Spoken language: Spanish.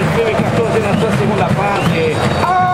elecciones que hacen en la segunda fase.